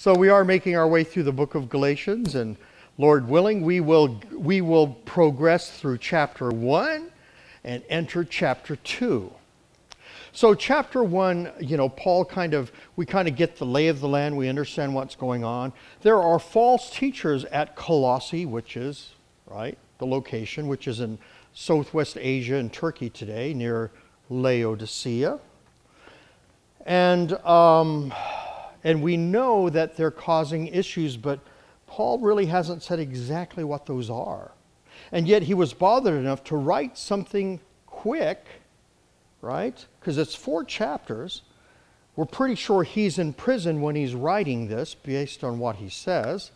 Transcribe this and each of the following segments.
So we are making our way through the book of Galatians, and Lord willing, we will, we will progress through chapter 1 and enter chapter 2. So, chapter 1, you know, Paul kind of, we kind of get the lay of the land, we understand what's going on. There are false teachers at Colossae, which is, right, the location, which is in southwest Asia and Turkey today, near Laodicea. And, um, and we know that they're causing issues, but Paul really hasn't said exactly what those are. And yet he was bothered enough to write something quick, right? Because it's four chapters. We're pretty sure he's in prison when he's writing this, based on what he says.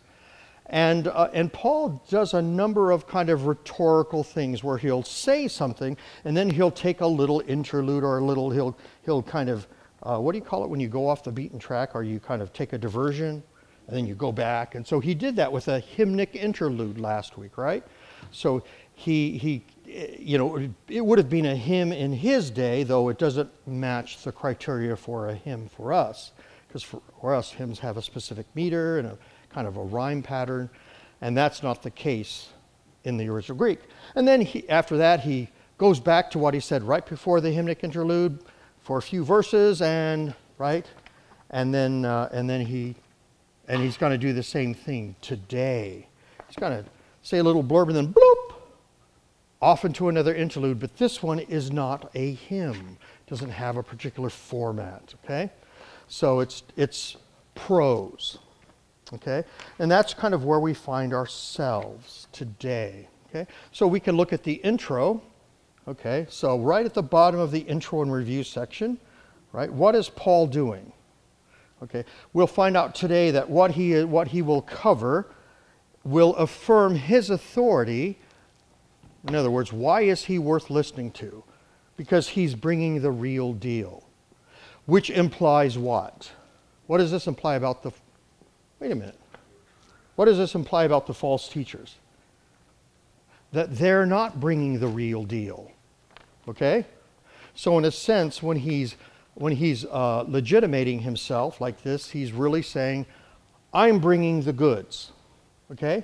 And, uh, and Paul does a number of kind of rhetorical things where he'll say something and then he'll take a little interlude or a little, he'll, he'll kind of uh, what do you call it when you go off the beaten track or you kind of take a diversion and then you go back? And so he did that with a hymnic interlude last week, right? So he, he you know, it would have been a hymn in his day, though it doesn't match the criteria for a hymn for us. Because for, for us, hymns have a specific meter and a kind of a rhyme pattern, and that's not the case in the original Greek. And then he, after that, he goes back to what he said right before the hymnic interlude for a few verses and right? And then uh, and then he and he's going to do the same thing today. He's going to say a little blurb and then bloop off into another interlude. But this one is not a hymn. Doesn't have a particular format okay? So it's it's prose okay? And that's kind of where we find ourselves today okay? So we can look at the intro Okay, so right at the bottom of the intro and review section, right, what is Paul doing? Okay, we'll find out today that what he, what he will cover will affirm his authority. In other words, why is he worth listening to? Because he's bringing the real deal. Which implies what? What does this imply about the. Wait a minute. What does this imply about the false teachers? That they're not bringing the real deal. Okay? So, in a sense, when he's, when he's uh, legitimating himself like this, he's really saying, I'm bringing the goods. Okay?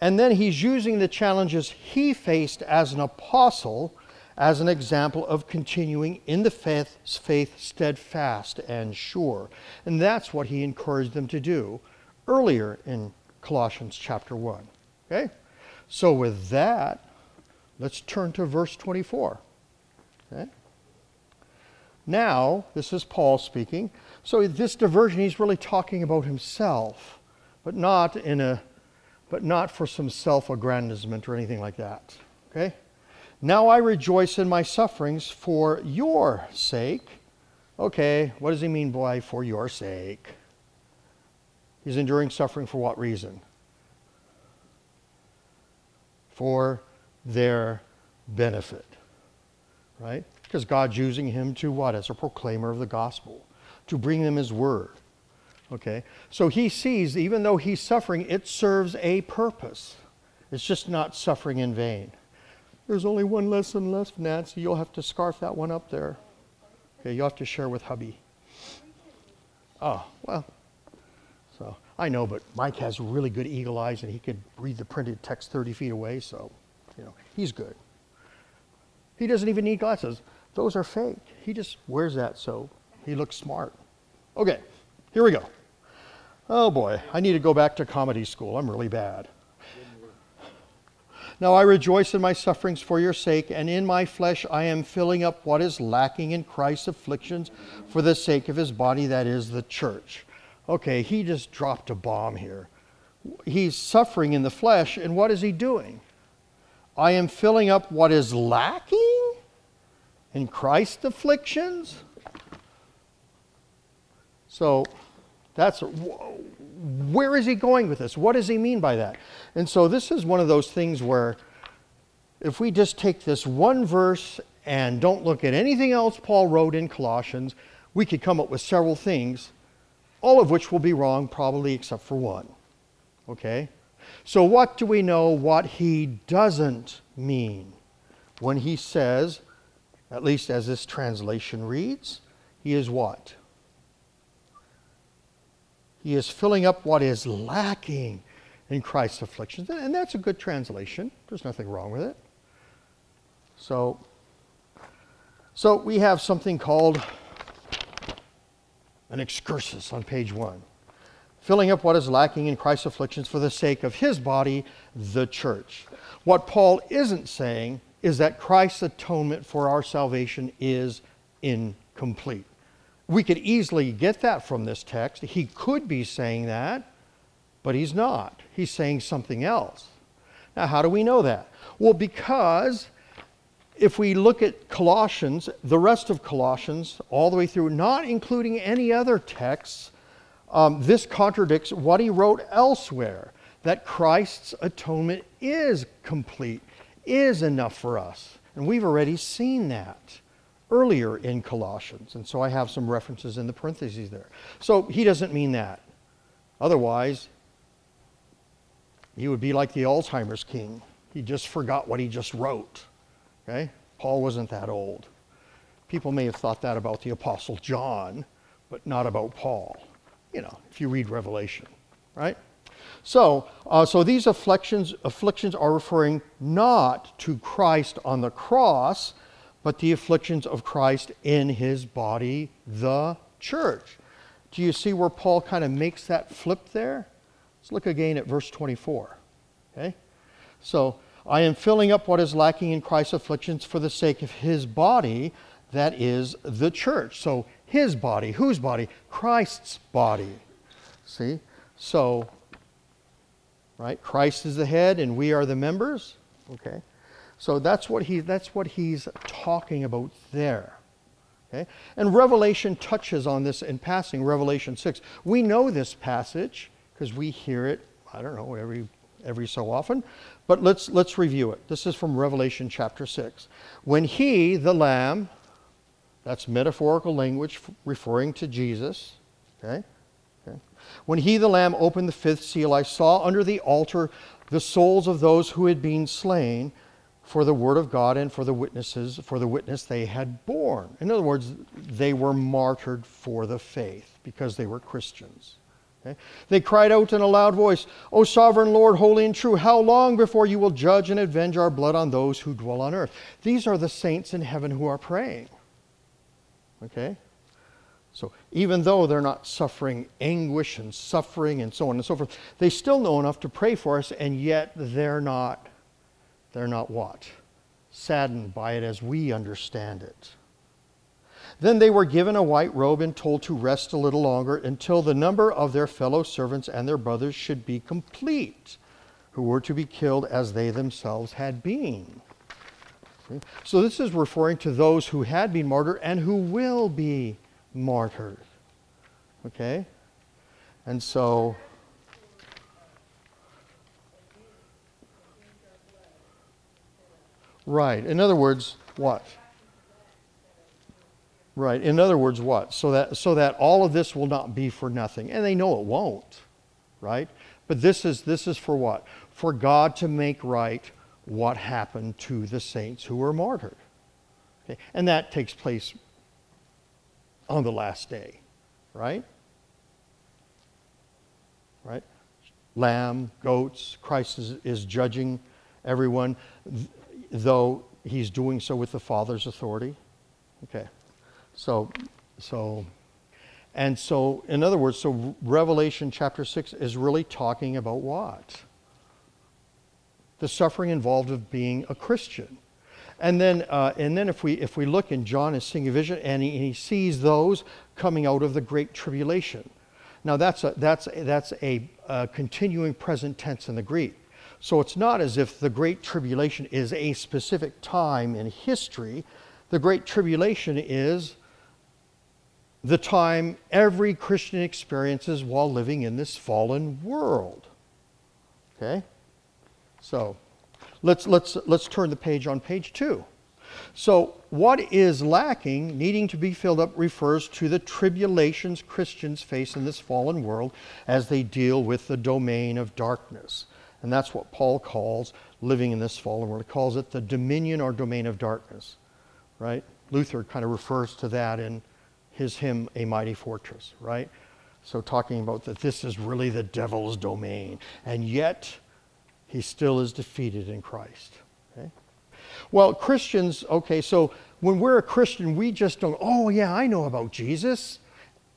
And then he's using the challenges he faced as an apostle as an example of continuing in the faith, faith steadfast and sure. And that's what he encouraged them to do earlier in Colossians chapter 1. Okay? So, with that, let's turn to verse 24. Okay? Now, this is Paul speaking. So this diversion, he's really talking about himself, but not in a, but not for some self-aggrandizement or anything like that. Okay? Now I rejoice in my sufferings for your sake. Okay, what does he mean by for your sake? He's enduring suffering for what reason? For their benefit right? Because God's using him to what? As a proclaimer of the gospel, to bring them his word. Okay? So he sees, even though he's suffering, it serves a purpose. It's just not suffering in vain. There's only one lesson left, Nancy. You'll have to scarf that one up there. Okay, you'll have to share with hubby. Oh, well. So I know, but Mike has really good eagle eyes and he could read the printed text 30 feet away, so, you know, he's good. He doesn't even need glasses. Those are fake. He just wears that so he looks smart. Okay, here we go. Oh boy, I need to go back to comedy school. I'm really bad. Now I rejoice in my sufferings for your sake, and in my flesh I am filling up what is lacking in Christ's afflictions for the sake of his body, that is the church. Okay, he just dropped a bomb here. He's suffering in the flesh, and what is he doing? I am filling up what is lacking in Christ's afflictions. So that's where is he going with this? What does he mean by that? And so this is one of those things where if we just take this one verse and don't look at anything else Paul wrote in Colossians, we could come up with several things, all of which will be wrong, probably except for one. Okay? So, what do we know what he doesn't mean when he says, at least as this translation reads, he is what? He is filling up what is lacking in Christ's afflictions. And that's a good translation. There's nothing wrong with it. So, so we have something called an excursus on page one, filling up what is lacking in Christ's afflictions for the sake of his body, the church. What Paul isn't saying is that Christ's atonement for our salvation is incomplete. We could easily get that from this text. He could be saying that, but he's not. He's saying something else. Now, how do we know that? Well, because if we look at Colossians, the rest of Colossians, all the way through, not including any other texts, um, this contradicts what he wrote elsewhere that Christ's atonement is complete, is enough for us. And we've already seen that earlier in Colossians. And so I have some references in the parentheses there. So he doesn't mean that. Otherwise, he would be like the Alzheimer's king. He just forgot what he just wrote. Okay? Paul wasn't that old. People may have thought that about the Apostle John, but not about Paul. You know, if you read Revelation, right? So, uh, so these afflictions, afflictions are referring not to Christ on the cross, but the afflictions of Christ in his body, the church. Do you see where Paul kind of makes that flip there? Let's look again at verse 24. Okay? So, I am filling up what is lacking in Christ's afflictions for the sake of his body, that is the church. So, his body, whose body? Christ's body. See? So, right? Christ is the head and we are the members. Okay? So that's what he that's what he's talking about there. Okay? And Revelation touches on this in passing, Revelation 6. We know this passage because we hear it, I don't know, every every so often. But let's, let's review it. This is from Revelation chapter 6. When he, the Lamb, that's metaphorical language referring to Jesus, okay? okay? When he, the Lamb, opened the fifth seal, I saw under the altar the souls of those who had been slain for the word of God and for the witnesses, for the witness they had borne. In other words, they were martyred for the faith because they were Christians. Okay? They cried out in a loud voice, O sovereign Lord, holy and true, how long before you will judge and avenge our blood on those who dwell on earth? These are the saints in heaven who are praying. Okay? So even though they're not suffering anguish and suffering and so on and so forth, they still know enough to pray for us, and yet they're not, they're not what? Saddened by it as we understand it. Then they were given a white robe and told to rest a little longer until the number of their fellow servants and their brothers should be complete, who were to be killed as they themselves had been. So this is referring to those who had been martyred and who will be martyred. Okay? And so. Right. In other words, what? Right. In other words, what? So that, so that all of this will not be for nothing. And they know it won't. Right? But this is, this is for what? For God to make right what happened to the saints who were martyred. Okay? And that takes place on the last day. Right? Right? Lamb, goats, Christ is, is judging everyone, though he's doing so with the Father's authority. Okay. So, so, and so, in other words, so Revelation chapter 6 is really talking about what? The suffering involved of being a Christian. And then, uh, and then if, we, if we look in John is seeing a vision and he, and he sees those coming out of the great tribulation. Now that's a, that's, that's a, a continuing present tense in the Greek. So it's not as if the Great Tribulation is a specific time in history. The Great Tribulation is the time every Christian experiences while living in this fallen world. Okay? So, let's, let's, let's turn the page on page two. So, what is lacking, needing to be filled up, refers to the tribulations Christians face in this fallen world as they deal with the domain of darkness. And that's what Paul calls living in this fallen world. He calls it the dominion or domain of darkness, right? Luther kind of refers to that in his hymn, A Mighty Fortress, right? So, talking about that this is really the devil's domain, and yet he still is defeated in Christ. Okay? Well, Christians, okay, so when we're a Christian, we just don't, oh, yeah, I know about Jesus.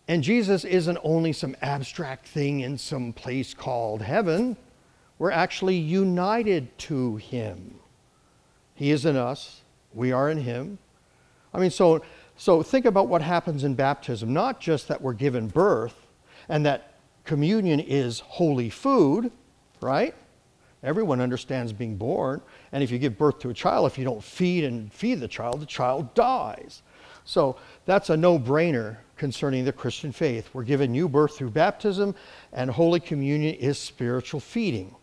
And Jesus isn't only some abstract thing in some place called heaven. We're actually united to him. He is in us, we are in him. I mean, so, so think about what happens in baptism. Not just that we're given birth and that communion is holy food, right? Everyone understands being born. And if you give birth to a child, if you don't feed and feed the child, the child dies. So that's a no brainer concerning the Christian faith. We're given new birth through baptism, and Holy Communion is spiritual feeding.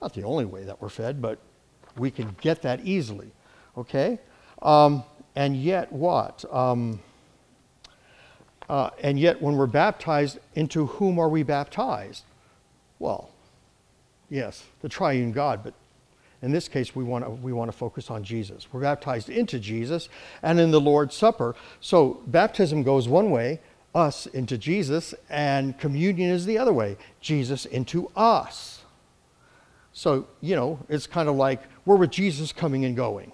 Not the only way that we're fed, but we can get that easily. Okay? Um, and yet, what? Um, uh, and yet, when we're baptized, into whom are we baptized? Well, yes, the triune God, but in this case, we want to we want to focus on Jesus. We're baptized into Jesus and in the Lord's Supper. So baptism goes one way, us into Jesus, and communion is the other way, Jesus into us. So, you know, it's kind of like we're with Jesus coming and going.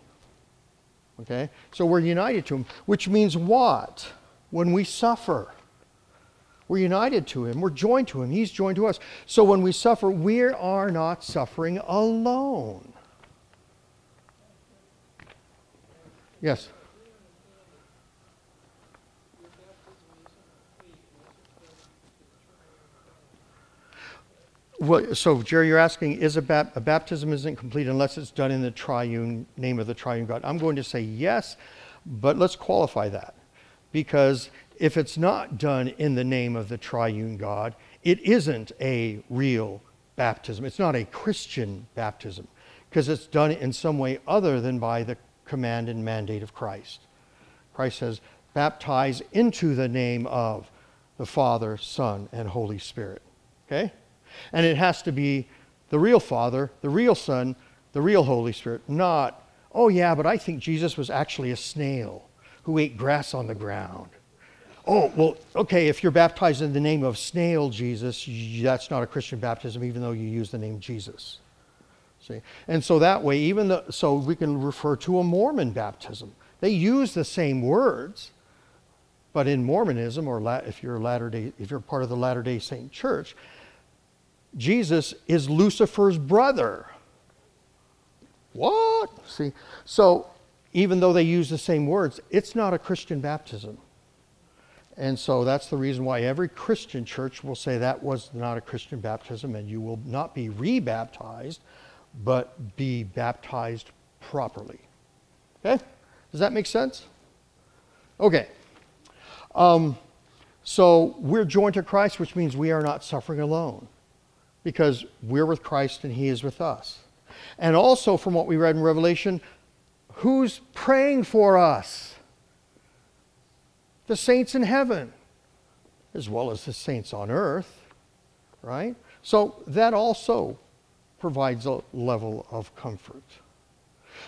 Okay? So we're united to him, which means what? When we suffer, we're united to him. We're joined to him. He's joined to us. So when we suffer, we are not suffering alone. Yes. Well, so Jerry, you're asking, is a, bap- a, baptism isn't complete unless it's done in the triune name of the triune God? I'm going to say yes, but let's qualify that. Because if it's not done in the name of the triune God, it isn't a real baptism. It's not a Christian baptism because it's done in some way other than by the command and mandate of Christ. Christ says, baptize into the name of the Father, Son, and Holy Spirit. Okay? And it has to be the real Father, the real Son, the real Holy Spirit, not, oh yeah, but I think Jesus was actually a snail who ate grass on the ground. Oh, well, okay, if you're baptized in the name of snail Jesus, that's not a Christian baptism, even though you use the name Jesus. See? And so that way, even the, so we can refer to a Mormon baptism. They use the same words, but in Mormonism, or La, if you're Latter Day, if you're part of the Latter Day Saint Church, Jesus is Lucifer's brother. What? See, so even though they use the same words, it's not a Christian baptism. And so that's the reason why every Christian church will say that was not a Christian baptism and you will not be rebaptized, but be baptized properly. Okay? Does that make sense? Okay. Um, so we're joined to Christ, which means we are not suffering alone because we're with Christ and He is with us. And also, from what we read in Revelation, who's praying for us? The saints in heaven, as well as the saints on earth, right? So that also provides a level of comfort.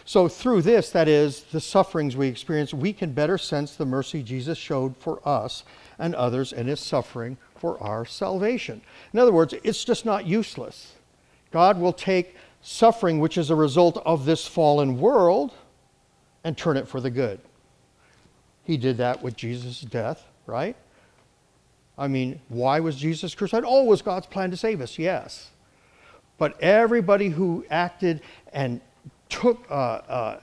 So, through this, that is, the sufferings we experience, we can better sense the mercy Jesus showed for us and others in his suffering for our salvation. In other words, it's just not useless. God will take suffering, which is a result of this fallen world, and turn it for the good. He did that with Jesus' death, right? I mean, why was Jesus crucified? Oh, it was God's plan to save us, yes. But everybody who acted and took, uh, uh,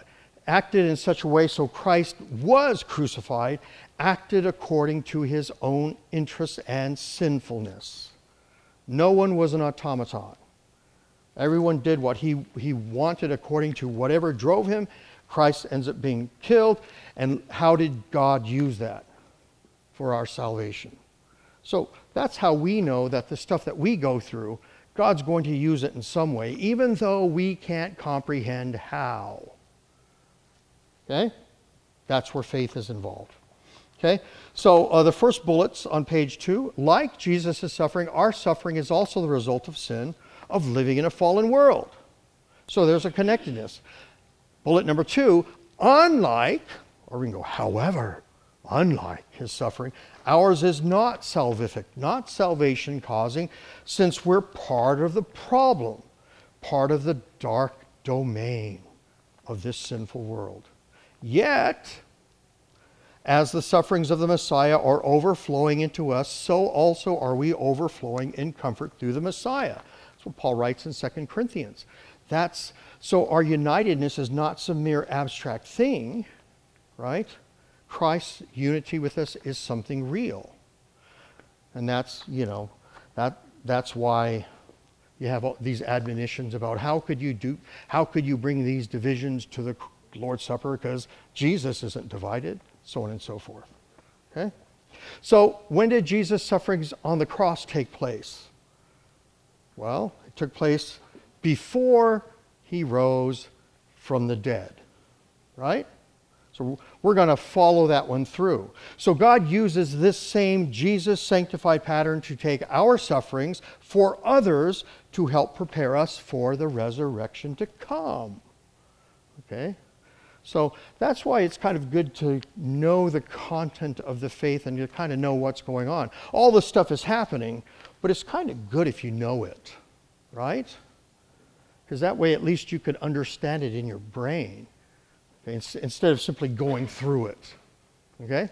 acted in such a way so Christ was crucified acted according to his own interests and sinfulness. No one was an automaton. Everyone did what he, he wanted according to whatever drove him. Christ ends up being killed. And how did God use that for our salvation? So that's how we know that the stuff that we go through, God's going to use it in some way, even though we can't comprehend how. Okay? That's where faith is involved. Okay? So uh, the first bullets on page two like Jesus' suffering, our suffering is also the result of sin, of living in a fallen world. So there's a connectedness. Bullet number two unlike, or we can go, however, unlike his suffering, Ours is not salvific, not salvation causing, since we're part of the problem, part of the dark domain of this sinful world. Yet, as the sufferings of the Messiah are overflowing into us, so also are we overflowing in comfort through the Messiah. That's what Paul writes in 2 Corinthians. That's so our unitedness is not some mere abstract thing, right? Christ's unity with us is something real. And that's, you know, that that's why you have these admonitions about how could you do how could you bring these divisions to the Lord's Supper because Jesus isn't divided so on and so forth. Okay? So, when did Jesus' sufferings on the cross take place? Well, it took place before he rose from the dead. Right? So, we're going to follow that one through. So, God uses this same Jesus sanctified pattern to take our sufferings for others to help prepare us for the resurrection to come. Okay? So that's why it's kind of good to know the content of the faith and to kind of know what's going on. All this stuff is happening, but it's kind of good if you know it, right? Because that way at least you could understand it in your brain instead of simply going through it. Okay?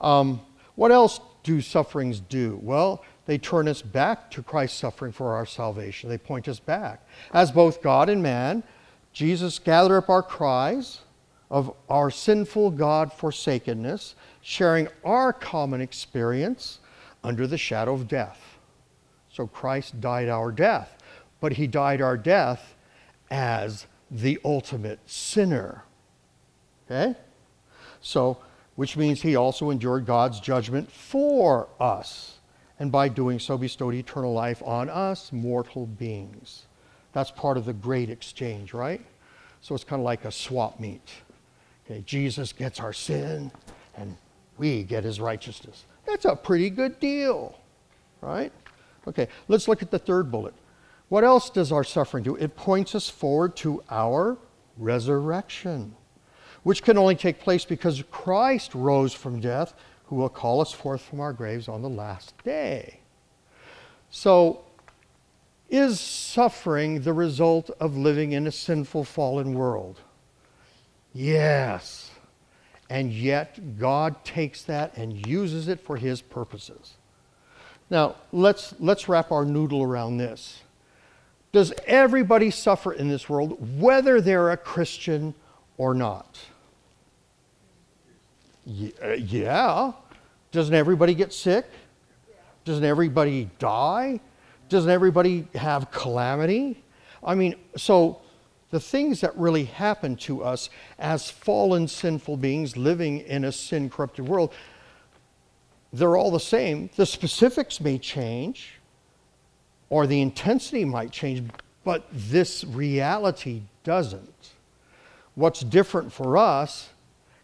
Um, what else do sufferings do? Well, they turn us back to Christ's suffering for our salvation. They point us back. As both God and man, Jesus gathered up our cries of our sinful God forsakenness, sharing our common experience under the shadow of death. So Christ died our death, but he died our death as the ultimate sinner. Okay? So, which means he also endured God's judgment for us, and by doing so bestowed eternal life on us, mortal beings. That's part of the great exchange, right? So it's kind of like a swap meet. Okay, Jesus gets our sin and we get his righteousness. That's a pretty good deal, right? Okay, let's look at the third bullet. What else does our suffering do? It points us forward to our resurrection, which can only take place because Christ rose from death, who will call us forth from our graves on the last day. So is suffering the result of living in a sinful, fallen world? Yes. And yet, God takes that and uses it for His purposes. Now, let's, let's wrap our noodle around this. Does everybody suffer in this world, whether they're a Christian or not? Uh, yeah. Doesn't everybody get sick? Doesn't everybody die? Doesn't everybody have calamity? I mean, so the things that really happen to us as fallen, sinful beings living in a sin corrupted world, they're all the same. The specifics may change, or the intensity might change, but this reality doesn't. What's different for us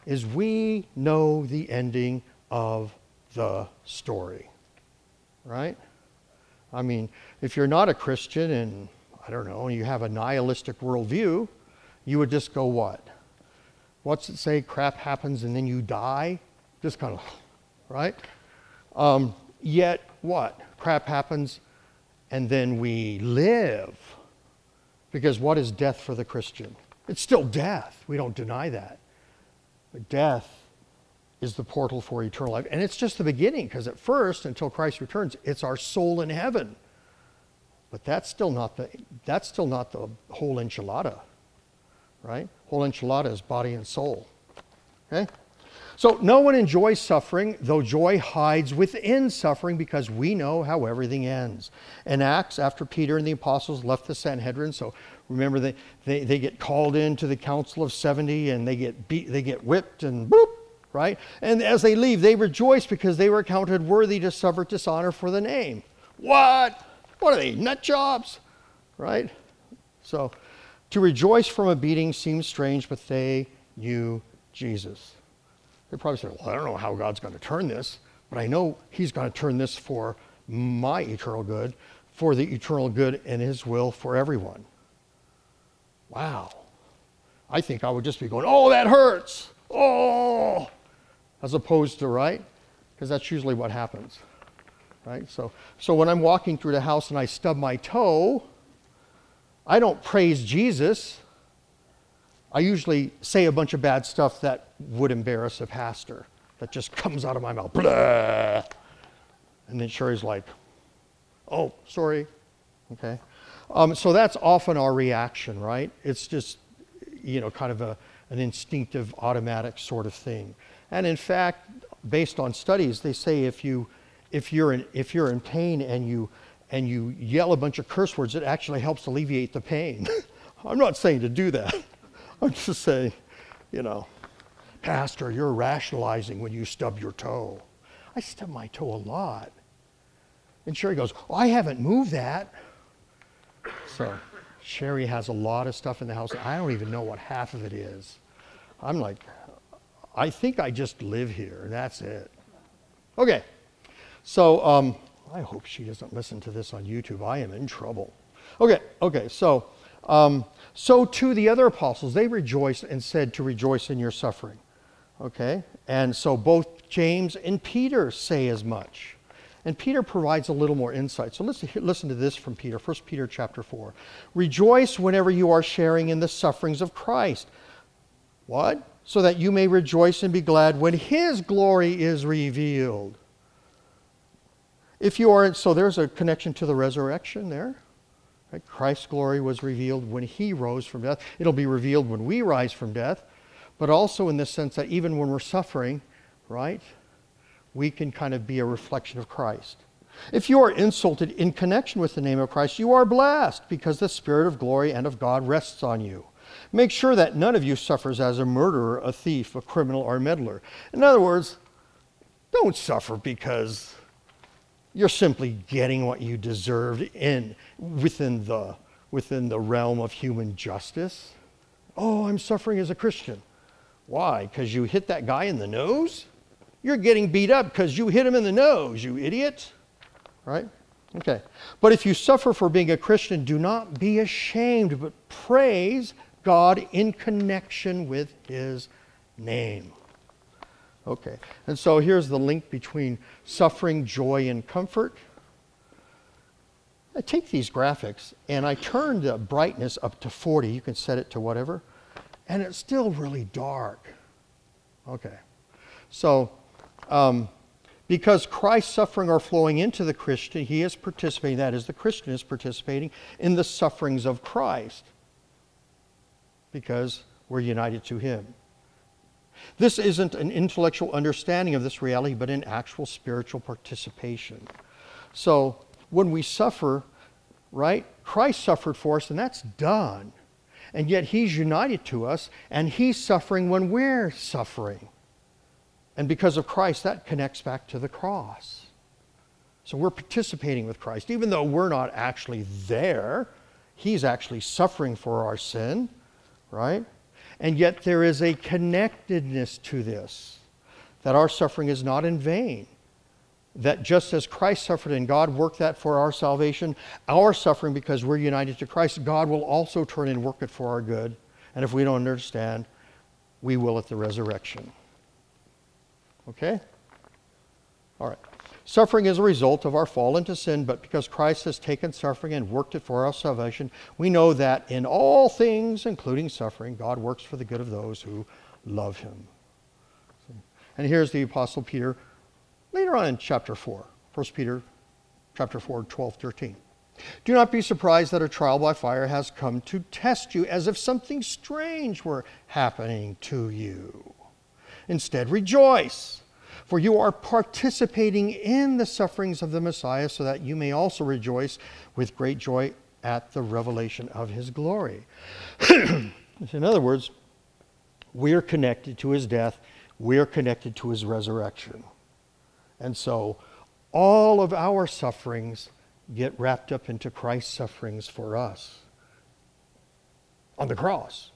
is we know the ending of the story, right? I mean, if you're not a Christian and, I don't know, you have a nihilistic worldview, you would just go what? What's it say? Crap happens and then you die? Just kind of, right? Um, yet, what? Crap happens and then we live. Because what is death for the Christian? It's still death. We don't deny that. But death is the portal for eternal life. And it's just the beginning, because at first, until Christ returns, it's our soul in heaven. But that's still not the, that's still not the whole enchilada, right? Whole enchilada is body and soul. Okay? So no one enjoys suffering, though joy hides within suffering because we know how everything ends. In Acts, after Peter and the apostles left the Sanhedrin, so remember they, they, they get called into the Council of 70 and they get beat, they get whipped and boop, right? And as they leave, they rejoice because they were counted worthy to suffer dishonor for the name. What? What are they, nut jobs? Right? So, to rejoice from a beating seems strange, but they knew Jesus. They probably said, Well, I don't know how God's going to turn this, but I know He's going to turn this for my eternal good, for the eternal good and His will for everyone. Wow. I think I would just be going, Oh, that hurts. Oh, as opposed to, right? because that's usually what happens. Right? So, so when I'm walking through the house and I stub my toe, I don't praise Jesus. I usually say a bunch of bad stuff that would embarrass a pastor, that just comes out of my mouth. Blah. And then Sherry's like, oh, sorry. Okay. Um, so that's often our reaction, right? It's just, you know, kind of a, an instinctive, automatic sort of thing. And in fact, based on studies, they say if you if you're in if you're in pain and you and you yell a bunch of curse words, it actually helps alleviate the pain. I'm not saying to do that. I'm just saying, you know, Pastor, you're rationalizing when you stub your toe. I stub my toe a lot. And Sherry goes, oh, I haven't moved that. So Sherry has a lot of stuff in the house. I don't even know what half of it is. I'm like, I think I just live here, that's it. Okay. So um, I hope she doesn't listen to this on YouTube. I am in trouble. Okay, okay, so um, so too the other apostles, they rejoiced and said to rejoice in your suffering. Okay? And so both James and Peter say as much. And Peter provides a little more insight. So listen, listen to this from Peter, 1 Peter chapter 4. Rejoice whenever you are sharing in the sufferings of Christ. What? So that you may rejoice and be glad when his glory is revealed. If you are, so there's a connection to the resurrection there. Right? Christ's glory was revealed when he rose from death. It'll be revealed when we rise from death, but also in the sense that even when we're suffering, right, we can kind of be a reflection of Christ. If you are insulted in connection with the name of Christ, you are blessed because the Spirit of glory and of God rests on you. Make sure that none of you suffers as a murderer, a thief, a criminal, or a meddler. In other words, don't suffer because you're simply getting what you deserved in within the within the realm of human justice. Oh, I'm suffering as a Christian. Why? Because you hit that guy in the nose? You're getting beat up because you hit him in the nose, you idiot. Right? Okay. But if you suffer for being a Christian, do not be ashamed, but praise God in connection with his name. Okay, and so here's the link between suffering, joy, and comfort. I take these graphics and I turn the brightness up to 40. You can set it to whatever. And it's still really dark. Okay. So, um, because Christ's suffering are flowing into the Christian, he is participating, that is, the Christian is participating in the sufferings of Christ because we're united to him. This isn't an intellectual understanding of this reality, but an actual spiritual participation. So when we suffer, right, Christ suffered for us, and that's done. And yet he's united to us, and he's suffering when we're suffering. And because of Christ, that connects back to the cross. So we're participating with Christ. Even though we're not actually there, he's actually suffering for our sin, right? And yet there is a connectedness to this, that our suffering is not in vain. That just as Christ suffered and God worked that for our salvation, our suffering, because we're united to Christ, God will also turn and work it for our good. And if we don't understand, we will at the resurrection. Okay? All right. Suffering is a result of our fall into sin, but because Christ has taken suffering and worked it for our salvation, we know that in all things, including suffering, God works for the good of those who love him. And here's the Apostle Peter later on in chapter 4, 1 Peter chapter 4, 12, 13. Do not be surprised that a trial by fire has come to test you as if something strange were happening to you. Instead, rejoice for you are participating in the sufferings of the Messiah, so that you may also rejoice with great joy at the revelation of his glory. in other words, we're connected to his death, we're connected to his resurrection. And so all of our sufferings get wrapped up into Christ's sufferings for us on the cross,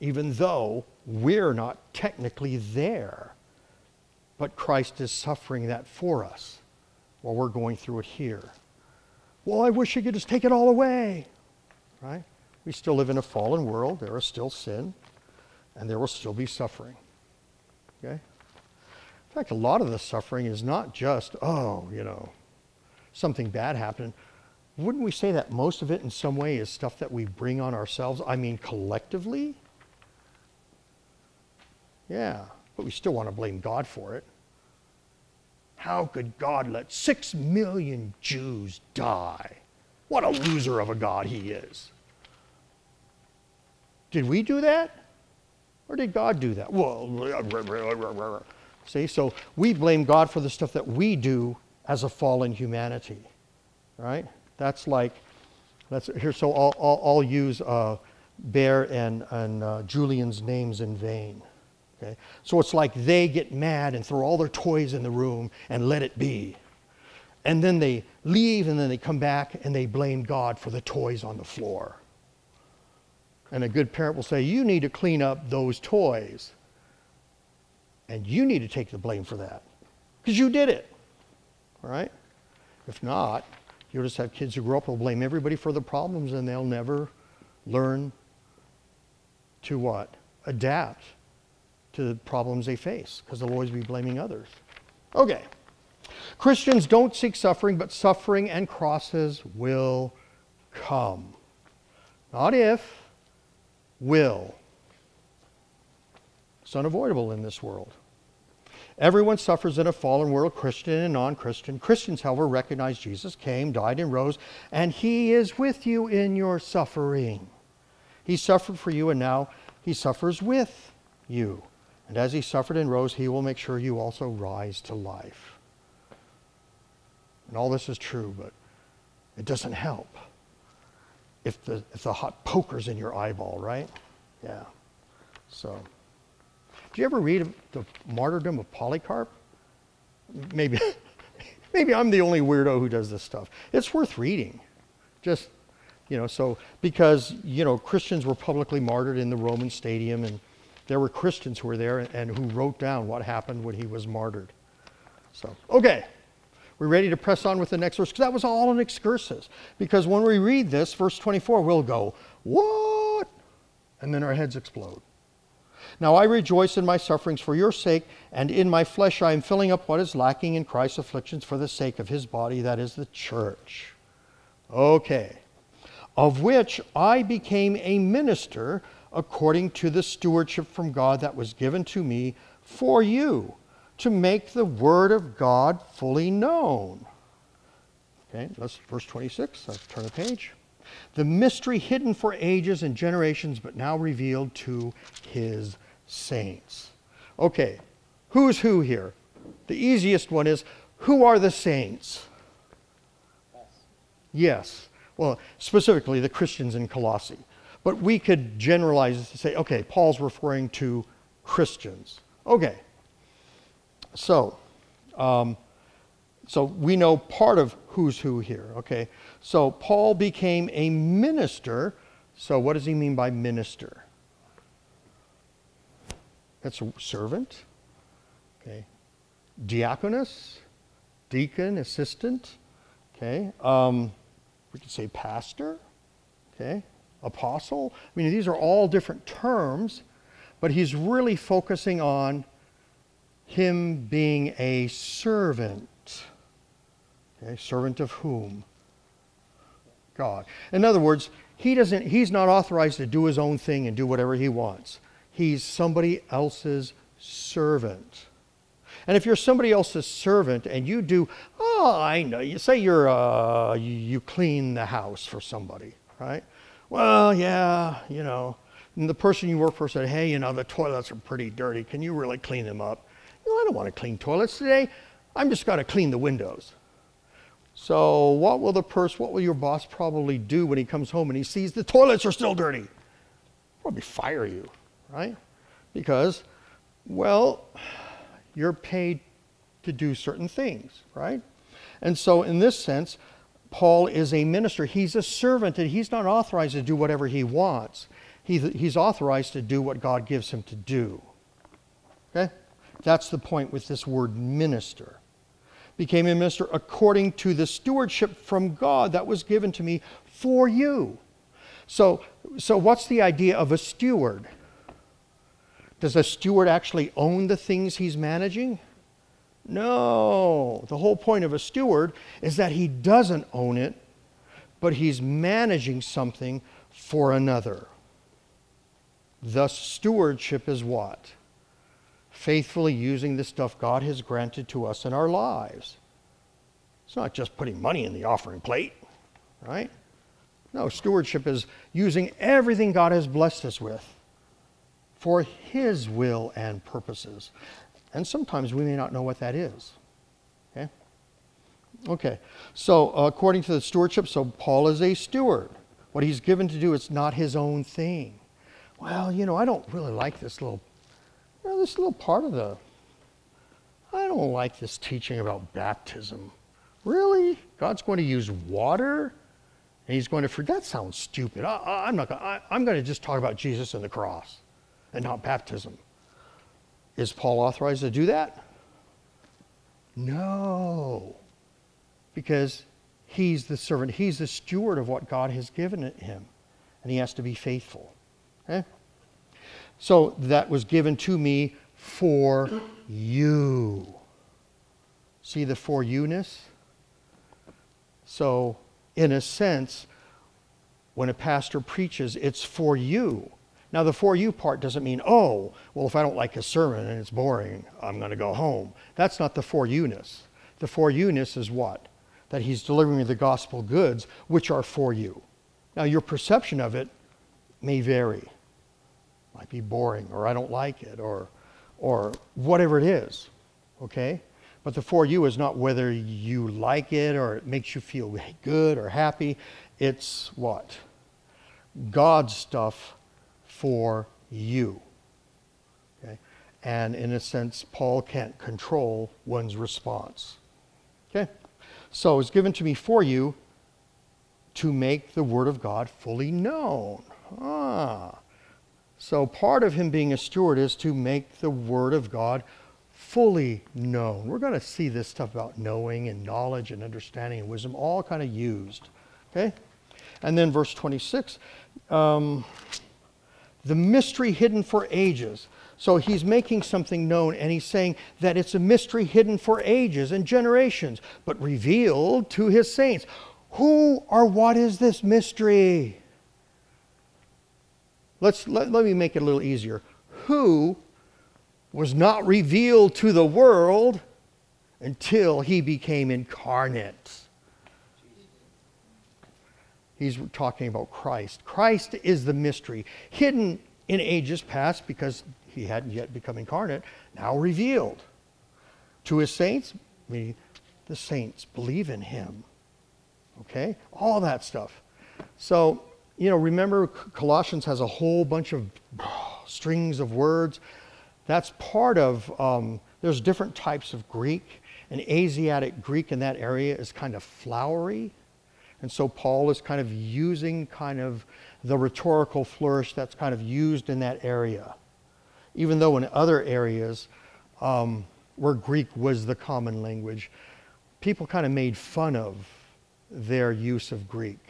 even though we're not technically there. But Christ is suffering that for us while we're going through it here. Well, I wish he could just take it all away. Right? We still live in a fallen world. There is still sin, and there will still be suffering. Okay? In fact, a lot of the suffering is not just, oh, you know, something bad happened. Wouldn't we say that most of it in some way is stuff that we bring on ourselves? I mean, collectively? Yeah, but we still want to blame God for it. How could God let six million Jews die? What a loser of a God he is. Did we do that? Or did God do that? Well, see, so we blame God for the stuff that we do as a fallen humanity, right? That's like, that's here. So I'll, I'll, I'll use uh, Bear and, and uh, Julian's names in vain. Okay? So it's like they get mad and throw all their toys in the room and let it be. And then they leave and then they come back and they blame God for the toys on the floor. And a good parent will say, You need to clean up those toys. And you need to take the blame for that because you did it. All right? If not, you'll just have kids who grow up will blame everybody for the problems and they'll never learn to what? Adapt to the problems they face because they'll always be blaming others. Okay. Christians don't seek suffering, but suffering and crosses will come. Not if, will. It's unavoidable in this world. Everyone suffers in a fallen world, Christian and non Christian. Christians, however, recognize Jesus came, died, and rose, and He is with you in your suffering. He suffered for you, and now He suffers with you. And as he suffered and rose, he will make sure you also rise to life. And all this is true, but it doesn't help if the, if the hot poker's in your eyeball, right? Yeah. So, do you ever read the martyrdom of Polycarp? Maybe, maybe I'm the only weirdo who does this stuff. It's worth reading. Just, you know, so because, you know, Christians were publicly martyred in the Roman stadium and there were Christians who were there and who wrote down what happened when he was martyred. So, okay. We're ready to press on with the next verse because that was all an excursus. Because when we read this, verse 24, we'll go, What? And then our heads explode. Now I rejoice in my sufferings for your sake, and in my flesh I am filling up what is lacking in Christ's afflictions for the sake of his body, that is the church. Okay. Of which I became a minister according to the stewardship from God that was given to me for you to make the word of God fully known. Okay, that's verse 26. Let's turn the page. The mystery hidden for ages and generations, but now revealed to his saints. Okay, who's who here? The easiest one is who are the saints? Yes. Well, specifically the Christians in Colossae. But we could generalize to say, okay, Paul's referring to Christians. Okay. So, um, so we know part of who's who here. Okay. So Paul became a minister. So what does he mean by minister? That's a servant. Okay. Diaconus, deacon, assistant. Okay. Um, we could say pastor. Okay apostle. I mean, these are all different terms, but he's really focusing on him being a servant. Okay, servant of whom? God. In other words, he doesn't he's not authorized to do his own thing and do whatever he wants. He's somebody else's servant. And if you're somebody else's servant and you do, oh, I know, you say you're, uh, you clean the house for somebody, right? Well, yeah, you know. And the person you work for said, hey, you know, the toilets are pretty dirty. Can you really clean them up? You know, I don't want to clean toilets today. I'm just going to clean the windows. So what will the person, what will your boss probably do when he comes home and he sees the toilets are still dirty? Probably fire you, right? Because, well, you're paid to do certain things, right? And so in this sense, Paul is a minister. He's a servant, and he's not authorized to do whatever he wants. He, he's authorized to do what God gives him to do. Okay? That's the point with this word minister. Became a minister according to the stewardship from God that was given to me for you. So, so what's the idea of a steward? Does a steward actually own the things he's managing? No. The whole point of a steward is that he doesn't own it, but he's managing something for another. Thus, stewardship is what? Faithfully using the stuff God has granted to us in our lives. It's not just putting money in the offering plate, right? No, stewardship is using everything God has blessed us with for His will and purposes. And sometimes we may not know what that is. Okay? Okay. So, according to the stewardship, so Paul is a steward. What he's given to do is not his own thing. Well, you know, I don't really like this little, you know, this little part of the, I don't like this teaching about baptism. Really? God's going to use water? And he's going to, for that sounds stupid. I, am not I, I'm going to just talk about Jesus and the cross and not baptism. Is Paul authorized to do that? No. Because he's the servant, he's the steward of what God has given him, and he has to be faithful. Okay? So that was given to me for you. See the for you ness? So, in a sense, when a pastor preaches, it's for you. Now, the for you part doesn't mean, oh, well, if I don't like his sermon and it's boring, I'm going to go home. That's not the for you ness. The for you ness is what? That he's delivering the gospel goods, which are for you. Now, your perception of it may vary. Might be boring, or I don't like it, or, or whatever it is. Okay? But the for you is not whether you like it or it makes you feel good or happy. It's what? God's stuff for you. Okay? And in a sense, Paul can't control one's response. Okay? So it's given to me for you to make the Word of God fully known. Ah. So part of him being a steward is to make the Word of God fully known. We're going to see this stuff about knowing and knowledge and understanding and wisdom all kind of used. Okay? And then verse 26 um, the mystery hidden for ages. So he's making something known and he's saying that it's a mystery hidden for ages and generations, but revealed to his saints. Who or what is this mystery? Let's, let, let me make it a little easier. Who was not revealed to the world until he became incarnate. He's talking about Christ. Christ is the mystery, hidden in ages past because he hadn't yet become incarnate, now revealed. To his saints, meaning the saints believe in him. Okay? All that stuff. So, you know, remember Colossians has a whole bunch of strings of words that's part of, um, there's different types of Greek. And Asiatic Greek in that area is kind of flowery. And so Paul is kind of using kind of the rhetorical flourish that's kind of used in that area. Even though in other areas um, where Greek was the common language, people kind of made fun of their use of Greek.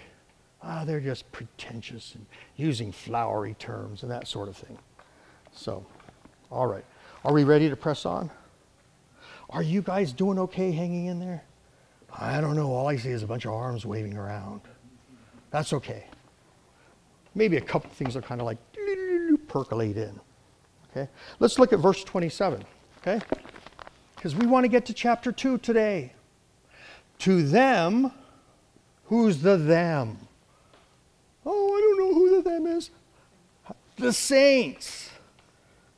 Ah, they're just pretentious and using flowery terms and that sort of thing. So. All right. Are we ready to press on? Are you guys doing okay hanging in there? I don't know. All I see is a bunch of arms waving around. That's okay. Maybe a couple things are kind of like percolate in. Okay? Let's look at verse 27. Okay? Because we want to get to chapter 2 today. To them, who's the them? Oh, I don't know who the them is. The saints.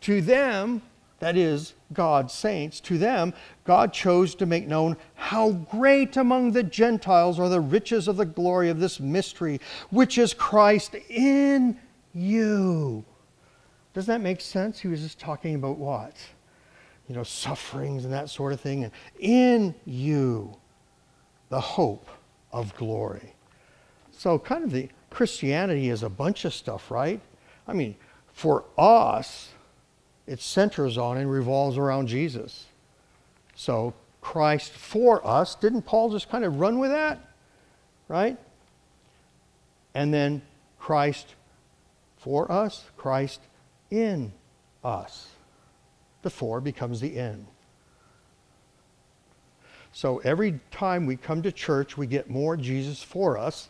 To them, that is, God's saints, to them, God chose to make known how great among the Gentiles are the riches of the glory of this mystery, which is Christ in you. Doesn't that make sense? He was just talking about what? You know, sufferings and that sort of thing. And in you, the hope of glory. So, kind of the Christianity is a bunch of stuff, right? I mean, for us, it centers on and revolves around Jesus. So, Christ for us, didn't Paul just kind of run with that? Right? And then Christ for us, Christ in us. The for becomes the in. So every time we come to church, we get more Jesus for us,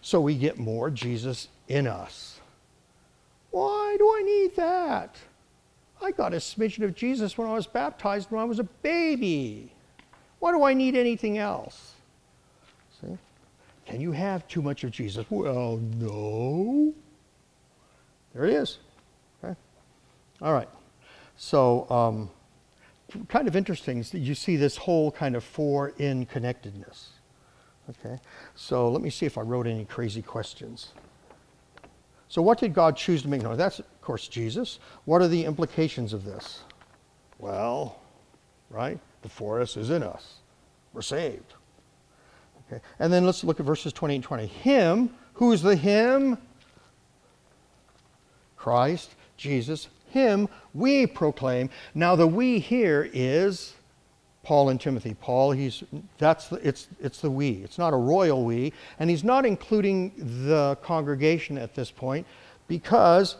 so we get more Jesus in us. Why do I need that? I got a smidgen of Jesus when I was baptized when I was a baby. Why do I need anything else? See? Can you have too much of Jesus? Well, no. There it is. Okay. All right. So, um, kind of interesting is that you see this whole kind of for in connectedness. Okay. So let me see if I wrote any crazy questions. So, what did God choose to make known? That's, of course, Jesus. What are the implications of this? Well, right? The forest is in us. We're saved. Okay. And then let's look at verses 20 and 20. Him, who's the him? Christ, Jesus, him we proclaim. Now the we here is Paul and Timothy. Paul, he's that's the, it's it's the we. It's not a royal we, and he's not including the congregation at this point because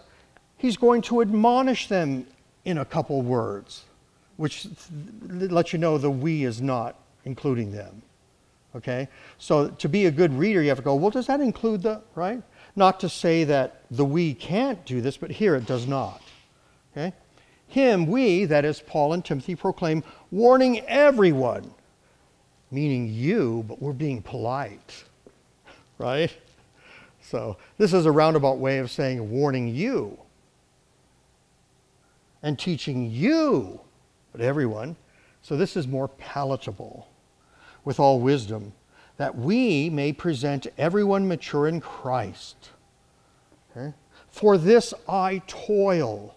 he's going to admonish them in a couple words, which lets you know the we is not including them. Okay? So to be a good reader, you have to go, well, does that include the, right? Not to say that the we can't do this, but here it does not. Okay? Him we, that is Paul and Timothy, proclaim, warning everyone, meaning you, but we're being polite, right? So this is a roundabout way of saying warning you and teaching you, but everyone. So this is more palatable with all wisdom, that we may present everyone mature in Christ. Okay? For this I toil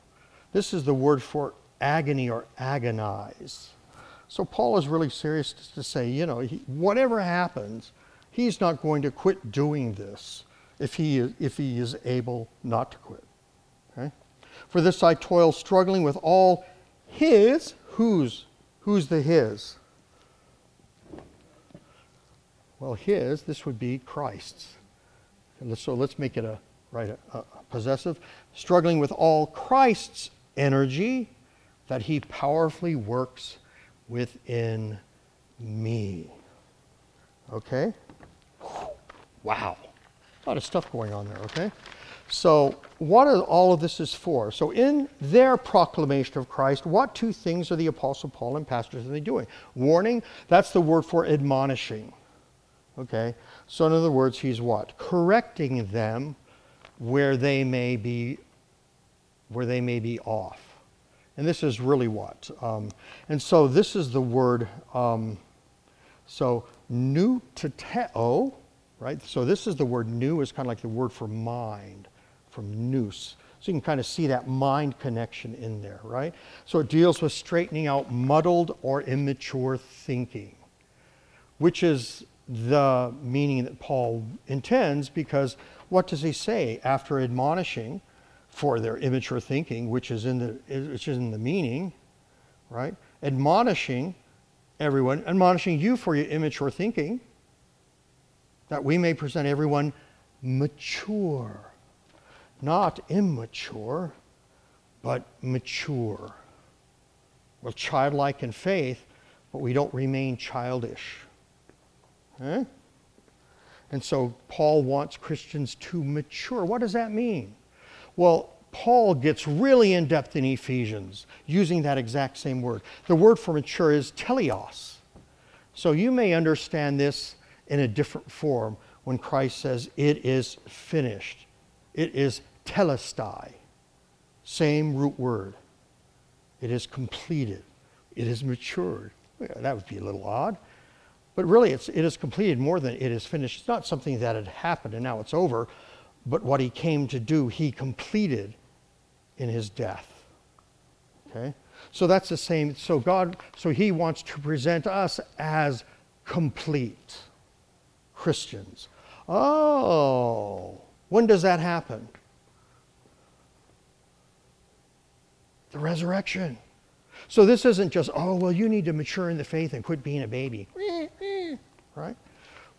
this is the word for agony or agonize. So Paul is really serious to say, you know, he, whatever happens, he's not going to quit doing this if he is, if he is able not to quit. Okay? For this I toil, struggling with all his, whose, who's the his? Well, his, this would be Christ's. So let's make it a right a, a possessive. Struggling with all Christ's energy that He powerfully works within me. Okay? Wow. A lot of stuff going on there, okay? So, what are, all of this is for? So, in their proclamation of Christ, what two things are the Apostle Paul and pastors are they doing? Warning, that's the word for admonishing. Okay? So, in other words, he's what? Correcting them where they may be where they may be off. And this is really what. Um, and so this is the word, um, so noutheteo, right? So this is the word new is kind of like the word for mind, from nous. So you can kind of see that mind connection in there, right? So it deals with straightening out muddled or immature thinking, which is the meaning that Paul intends because what does he say after admonishing? For their immature thinking, which is in the, which is in the meaning, right? Admonishing everyone, admonishing you for your immature thinking, that we may present everyone mature, not immature, but mature. We're childlike in faith, but we don't remain childish. Okay? And so Paul wants Christians to mature. What does that mean? Well, Paul gets really in depth in Ephesians using that exact same word. The word for mature is teleos. So you may understand this in a different form when Christ says, It is finished. It is telestai. Same root word. It is completed. It is matured. that would be a little odd. But really, it's, it is completed more than it is finished. It's not something that had happened and now it's over but what he came to do, he completed in his death. Okay? So that's the same. So God, so he wants to present us as complete Christians. Oh, when does that happen? The resurrection. So this isn't just, oh, well, you need to mature in the faith and quit being a baby. Right?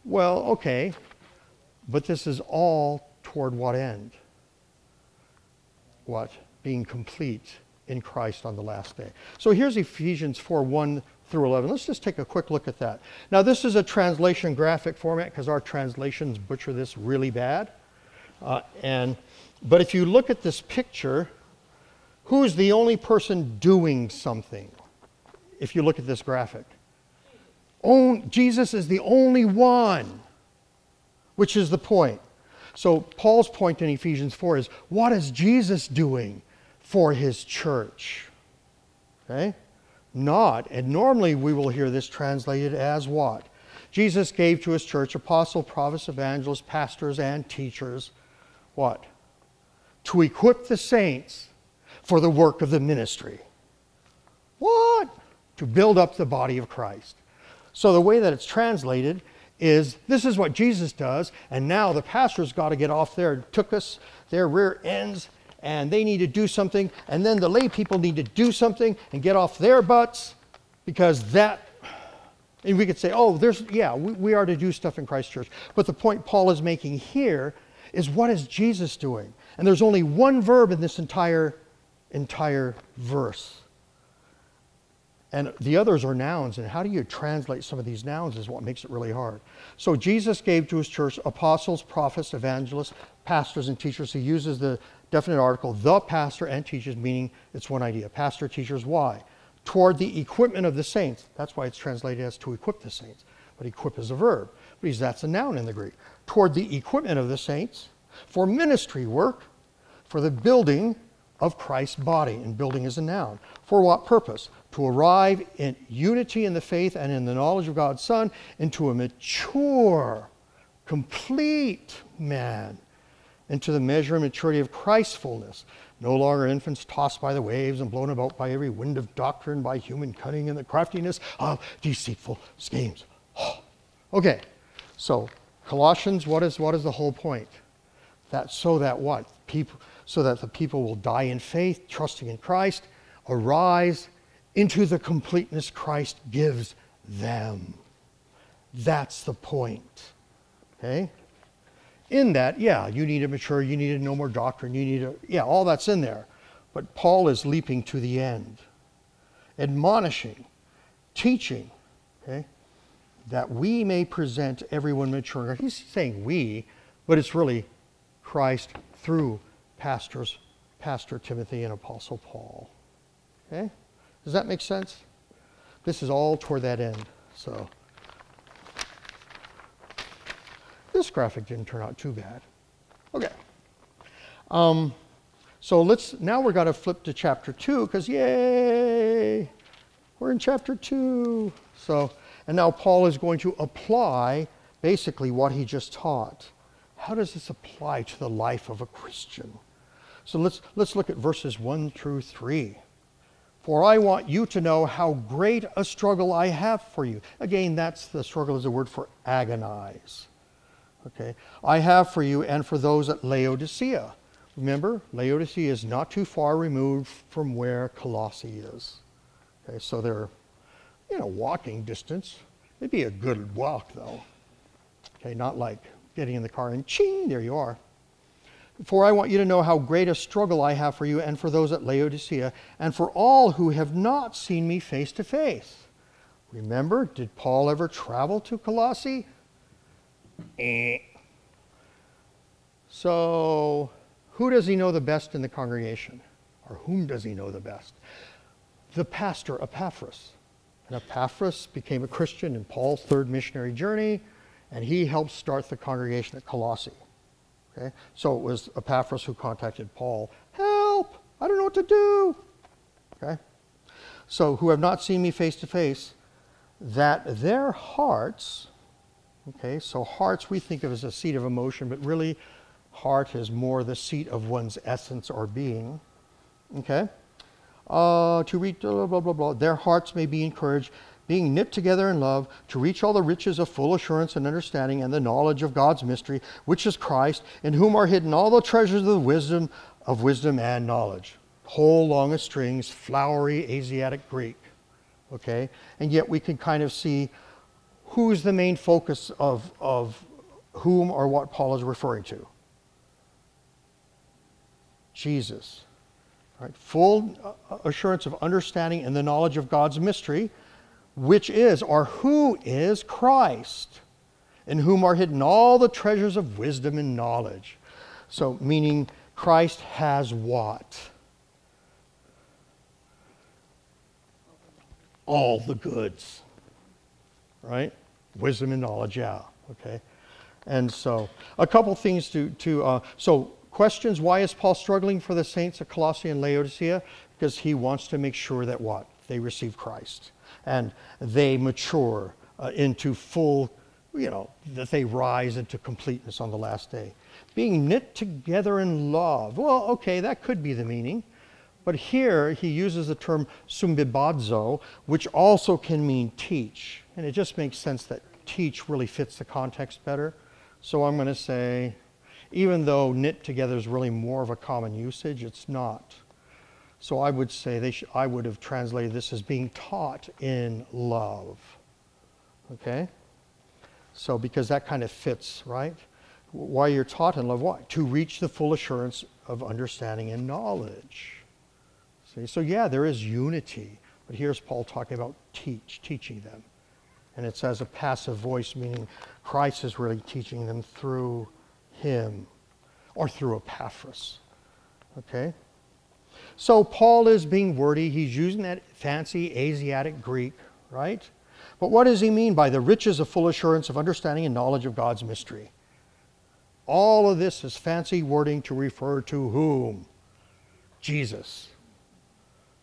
Well, okay. But this is all toward what end? What? Being complete in Christ on the last day. So here's Ephesians 4 1 through 11. Let's just take a quick look at that. Now, this is a translation graphic format because our translations butcher this really bad. Uh, and, but if you look at this picture, who's the only person doing something? If you look at this graphic, Jesus is the only one, which is the point. So, Paul's point in Ephesians 4 is what is Jesus doing for his church? Okay? Not, and normally we will hear this translated as what? Jesus gave to his church apostle, prophets, evangelists, pastors, and teachers. What? To equip the saints for the work of the ministry. What? To build up the body of Christ. So the way that it's translated is this is what Jesus does, and now the pastor's got to get off there, took us their rear ends, and they need to do something, and then the lay people need to do something and get off their butts because that. And we could say, oh, there's, yeah, we, we are to do stuff in Christ Church. But the point Paul is making here is what is Jesus doing? And there's only one verb in this entire, entire verse. And the others are nouns. And how do you translate some of these nouns is what makes it really hard. So Jesus gave to his church apostles, prophets, evangelists, pastors, and teachers. He uses the definite article, the pastor and teachers, meaning it's one idea. Pastor, teachers, why? Toward the equipment of the saints. That's why it's translated as to equip the saints. But equip is a verb, because that's a noun in the Greek. Toward the equipment of the saints, for ministry work, for the building of Christ's body. And building is a noun. For what purpose? To arrive in unity in the faith and in the knowledge of God's Son, into a mature, complete man into the measure and maturity of Christ's fullness. No longer infants tossed by the waves and blown about by every wind of doctrine, by human cunning and the craftiness of deceitful schemes. okay, so Colossians, what is, what is the whole point? That so that what? People, so that the people will die in faith, trusting in Christ, arise into the completeness Christ gives them. That's the point. Okay? in that, yeah, you need to mature, you need to know more doctrine, you need to, yeah, all that's in there. But Paul is leaping to the end, admonishing, teaching, okay, that we may present everyone mature. He's saying we, but it's really Christ through pastors, Pastor Timothy and Apostle Paul. Okay? Does that make sense? This is all toward that end. So. This graphic didn't turn out too bad. Okay. Um, so let's, now we're going to flip to chapter 2 because yay, we're in chapter 2. So, and now Paul is going to apply basically what he just taught. How does this apply to the life of a Christian? So let's, let's look at verses 1 through 3. For I want you to know how great a struggle I have for you. Again, that's the struggle is a word for agonize. Okay, I have for you and for those at Laodicea. Remember, Laodicea is not too far removed from where Colossae is. Okay, so they're, you know, walking distance. It'd be a good walk, though. Okay, not like getting in the car and ching, there you are. For I want you to know how great a struggle I have for you and for those at Laodicea and for all who have not seen me face to face. Remember, did Paul ever travel to Colossae? Eh. So, who does he know the best in the congregation? Or whom does he know the best? The pastor Epaphras. And Epaphras became a Christian in Paul's third missionary journey, and he helped start the congregation at Colossae. Okay? So it was Epaphras who contacted Paul, Help! I don't know what to do. Okay? So, who have not seen me face to face, that their hearts Okay, so hearts we think of as a seat of emotion, but really heart is more the seat of one's essence or being. Okay? Uh, to read, blah, blah, blah, blah. Their hearts may be encouraged, being knit together in love, to reach all the riches of full assurance and understanding and the knowledge of God's mystery, which is Christ, in whom are hidden all the treasures of the wisdom of wisdom and knowledge. Whole long of strings, flowery Asiatic Greek. Okay? And yet we can kind of see who's the main focus of, of whom or what Paul is referring to? Jesus. Right? Full uh, assurance of understanding and the knowledge of God's mystery, which is, or who is Christ, in whom are hidden all the treasures of wisdom and knowledge. So, meaning Christ has what? All the goods. Right? Wisdom and knowledge, yeah. Okay. And so, a couple things to, to uh, so questions why is Paul struggling for the saints of Colossae and Laodicea? Because he wants to make sure that what? They receive Christ and they mature uh, into full, you know, that they rise into completeness on the last day. Being knit together in love. Well, okay, that could be the meaning. But here he uses the term sumbibazo, which also can mean teach. And it just makes sense that teach really fits the context better. So I'm going to say, even though knit together is really more of a common usage, it's not. So I would say they sh- I would have translated this as being taught in love. Okay? So because that kind of fits, right? Why you're taught in love? Why? To reach the full assurance of understanding and knowledge. See? So yeah, there is unity. But here's Paul talking about teach, teaching them. And it's as a passive voice, meaning Christ is really teaching them through him or through Epaphras. Okay? So Paul is being wordy. He's using that fancy Asiatic Greek, right? But what does he mean by the riches of full assurance of understanding and knowledge of God's mystery? All of this is fancy wording to refer to whom? Jesus.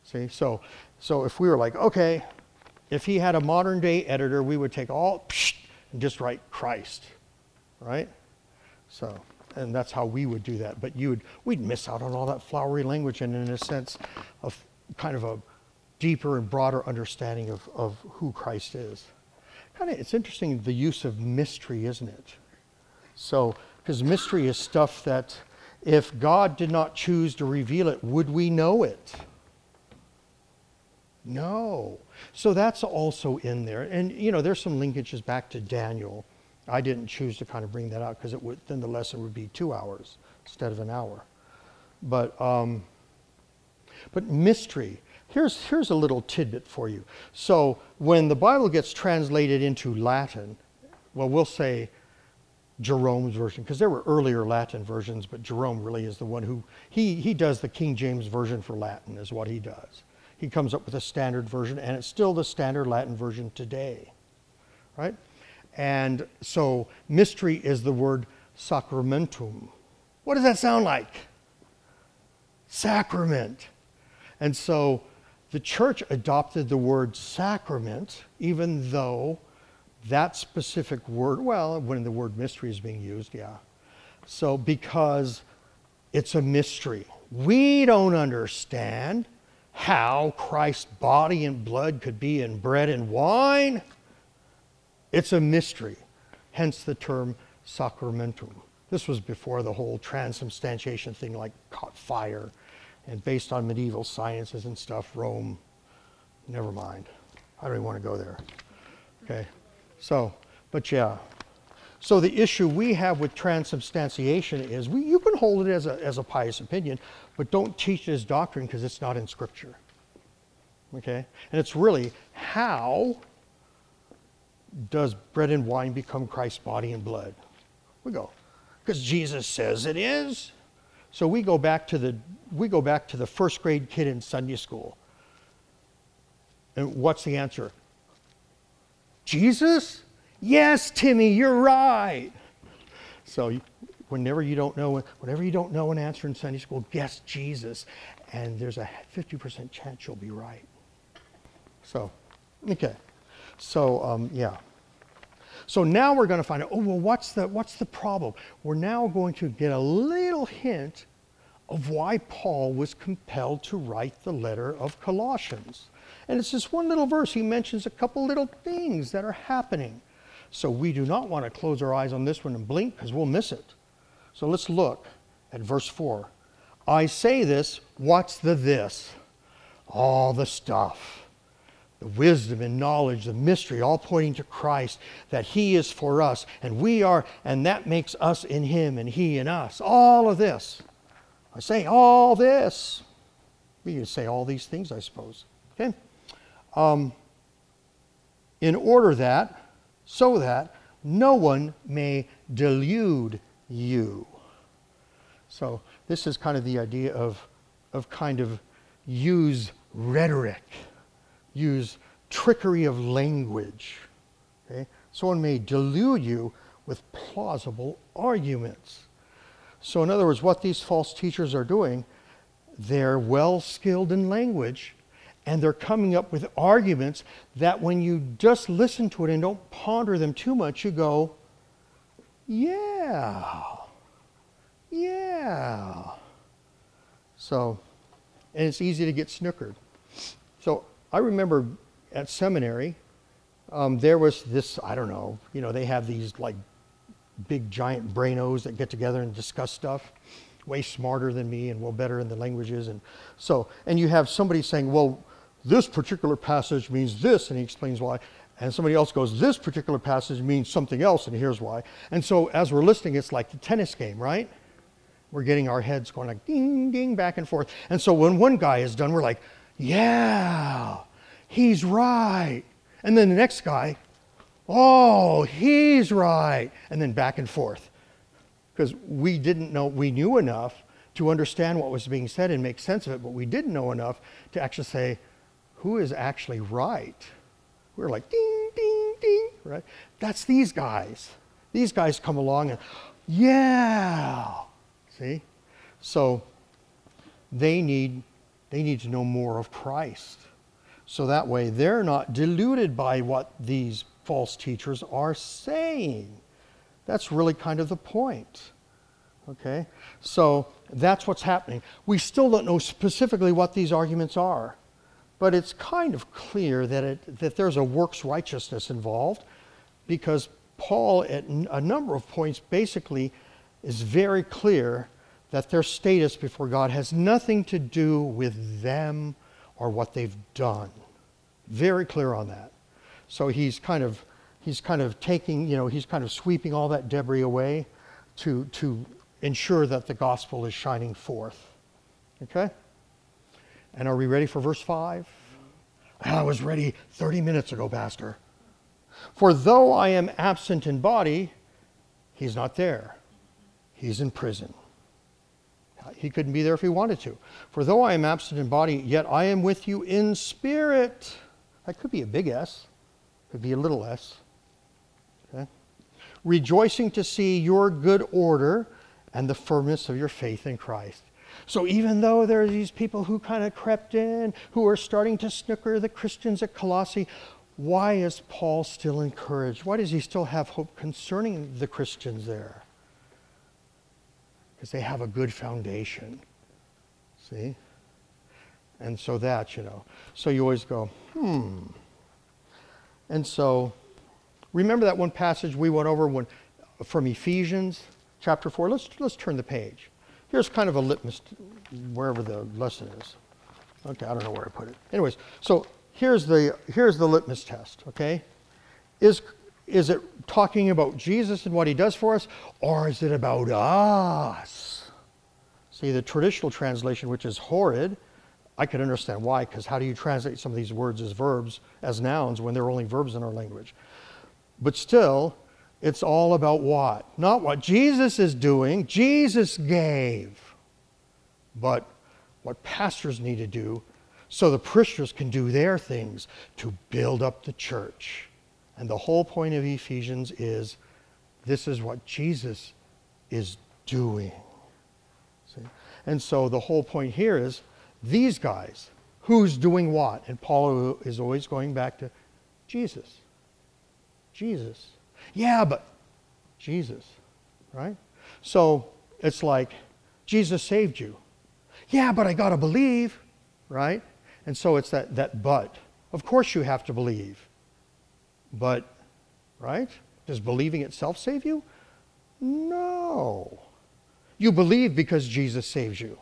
See, so, so if we were like, okay, if he had a modern day editor, we would take all psh, and just write Christ, right? So, and that's how we would do that. But you would, we'd miss out on all that flowery language and, in a sense, of kind of a deeper and broader understanding of, of who Christ is. Kind of, it's interesting the use of mystery, isn't it? So, because mystery is stuff that if God did not choose to reveal it, would we know it? No. So that's also in there. And, you know, there's some linkages back to Daniel. I didn't choose to kind of bring that out because then the lesson would be two hours instead of an hour. But, um, but mystery. Here's, here's a little tidbit for you. So when the Bible gets translated into Latin, well, we'll say Jerome's version, because there were earlier Latin versions, but Jerome really is the one who, he, he does the King James version for Latin, is what he does he comes up with a standard version, and it's still the standard Latin version today, right? And so mystery is the word sacramentum. What does that sound like? Sacrament. And so the church adopted the word sacrament, even though that specific word, well, when the word mystery is being used, yeah. So because it's a mystery. We don't understand how Christ's body and blood could be in bread and wine. It's a mystery, hence the term sacramentum. This was before the whole transubstantiation thing like caught fire and based on medieval sciences and stuff, Rome, never mind. I don't even want to go there. Okay, so, but yeah. So the issue we have with transubstantiation is we, you can hold it as a, as a pious opinion, but don't teach it as doctrine because it's not in Scripture. Okay? And it's really how does bread and wine become Christ's body and blood? We go, because Jesus says it is. So we go back to the we go back to the first grade kid in Sunday school. And what's the answer? Jesus? Yes, Timmy, you're right. So whenever you don't know, whenever you don't know an answer in Sunday school, guess Jesus, and there's a 50% chance you'll be right. So, okay. So, um, yeah. So now we're going to find out, oh, well, what's the, what's the problem? We're now going to get a little hint of why Paul was compelled to write the letter of Colossians. And it's just one little verse. He mentions a couple little things that are happening. So we do not want to close our eyes on this one and blink because we'll miss it. So let's look at verse 4. I say this, what's the this? All the stuff. The wisdom and knowledge, the mystery, all pointing to Christ, that He is for us, and we are, and that makes us in Him and He in us. All of this. I say all this. We can say all these things, I suppose. Okay? Um, in order that, so that no one may delude you. So this is kind of the idea of, of kind of use rhetoric, use trickery of language. Okay? Someone may delude you with plausible arguments. So, in other words, what these false teachers are doing, they're well skilled in language and they're coming up with arguments that when you just listen to it and don't ponder them too much, you go, yeah, yeah. So, and it's easy to get snookered. I remember at seminary, um, there was this, I don't know, you know, they have these like big giant brainos that get together and discuss stuff, way smarter than me and well better in the languages. And so, and you have somebody saying, well, this particular passage means this, and he explains why. And somebody else goes, this particular passage means something else, and here's why. And so as we're listening, it's like the tennis game, right? We're getting our heads going like ding, ding, back and forth. And so when one guy is done, we're like, yeah, he's right. And then the next guy, oh, he's right. And then back and forth. Because we didn't know, we knew enough to understand what was being said and make sense of it, but we didn't know enough to actually say, who is actually right? We're like, ding, ding, ding, right? That's these guys. These guys come along and, yeah, see? So they need, they need to know more of Christ. So that way they're not deluded by what these false teachers are saying. That's really kind of the point. Okay? So that's what's happening. We still don't know specifically what these arguments are. But it's kind of clear that, it, that there's a works righteousness involved because Paul, at a number of points, basically is very clear that their status before God has nothing to do with them or what they've done. Very clear on that. So he's kind of he's kind of taking, you know, he's kind of sweeping all that debris away to to ensure that the gospel is shining forth. Okay? And are we ready for verse 5? Ah, I was ready 30 minutes ago, Pastor. For though I am absent in body, he's not there. He's in prison. He couldn't be there if he wanted to. For though I am absent in body, yet I am with you in spirit. That could be a big S, could be a little s. Okay? Rejoicing to see your good order and the firmness of your faith in Christ. So even though there are these people who kind of crept in, who are starting to snooker the Christians at Colossae, why is Paul still encouraged? Why does he still have hope concerning the Christians there? Because they have a good foundation. See? And so that, you know. So you always go, hmm. And so remember that one passage we went over when, from Ephesians chapter 4? Let's, let's turn the page. Here's kind of a litmus, wherever the lesson is. Okay, I don't know where I put it. Anyways, so here's the, here's the litmus test, okay? Is, is it talking about Jesus and what he does for us, or is it about us? See, the traditional translation, which is horrid, I could understand why, because how do you translate some of these words as verbs, as nouns, when they're only verbs in our language? But still, it's all about what? Not what Jesus is doing. Jesus gave. But what pastors need to do so the parishioners can do their things to build up the church. And the whole point of Ephesians is this is what Jesus is doing. See? And so the whole point here is these guys, who's doing what? And Paul is always going back to Jesus. Jesus. Yeah, but Jesus, right? So it's like, Jesus saved you. Yeah, but I got to believe, right? And so it's that, that but. Of course you have to believe. But, right? Does believing itself save you? No. You believe because Jesus saves you.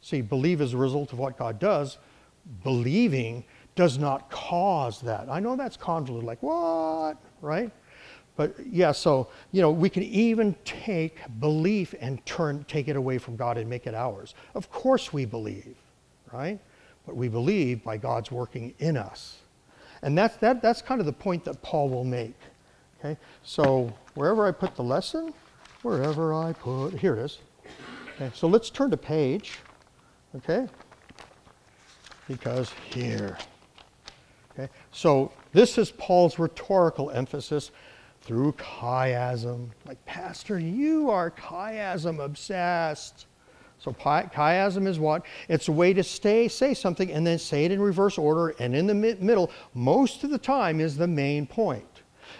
See, believe is a result of what God does. Believing does not cause that. I know that's convoluted, like, what? Right? But yeah, so, you know, we can even take belief and turn, take it away from God and make it ours. Of course we believe, right? but we believe by God's working in us. And that's, that, that's kind of the point that Paul will make. Okay? So wherever I put the lesson, wherever I put, here it is. Okay, so let's turn to page, okay? Because here. Okay, so this is Paul's rhetorical emphasis through chiasm. Like, Pastor, you are chiasm obsessed. So chiasm is what? It's a way to stay, say something, and then say it in reverse order, and in the middle, most of the time, is the main point.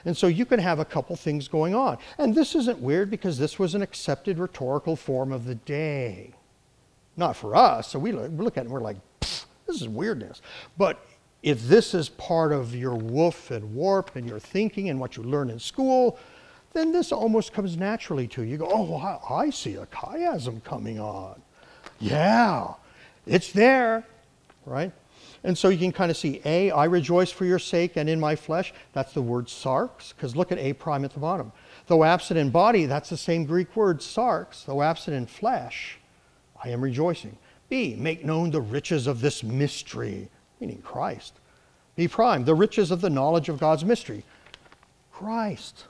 And so you can have a couple things going on. And this isn't weird because this was an accepted rhetorical form of the day. Not for us. So we look, we look at it and we're like, this is weirdness. But if this is part of your woof and warp and your thinking and what you learn in school, then this almost comes naturally to you. You go, oh, I, see a chiasm coming on. Yeah, it's there, right? And so you can kind of see A, I rejoice for your sake and in my flesh. That's the word sarx, because look at A prime at the bottom. Though absent in body, that's the same Greek word sarx. Though absent in flesh, I am rejoicing. B, make known the riches of this mystery, meaning Christ. B prime, the riches of the knowledge of God's mystery, Christ.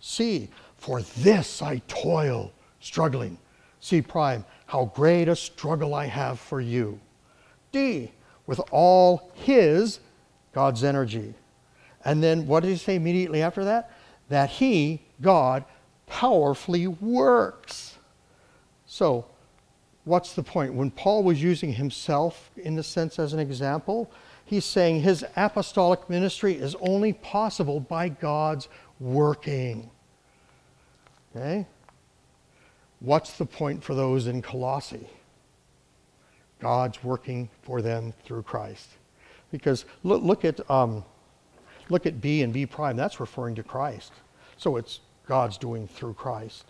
C, for this I toil, struggling. C prime, how great a struggle I have for you. D, with all his, God's energy. And then what did he say immediately after that? That he, God, powerfully works. So, what's the point? When Paul was using himself in a sense as an example, he's saying his apostolic ministry is only possible by God's working. Okay? What's the point for those in Colossae? God's working for them through Christ. Because look, look at, um, look at B and B prime, that's referring to Christ. So it's God's doing through Christ.